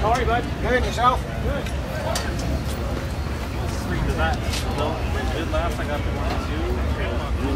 How are you, bud? Good, yourself? Good. Three to that. Well, did last, I got the one, two,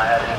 I had